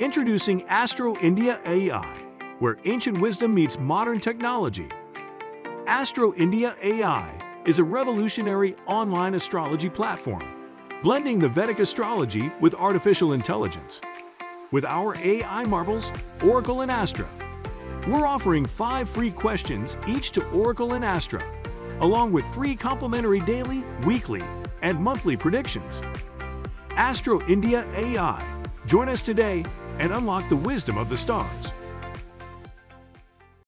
Introducing Astro India AI, where ancient wisdom meets modern technology. Astro India AI is a revolutionary online astrology platform, blending the Vedic astrology with artificial intelligence. With our AI models, Oracle and Astra, we're offering five free questions each to Oracle and Astra, along with three complimentary daily, weekly, and monthly predictions. Astro India AI. Join us today and unlock the wisdom of the stars.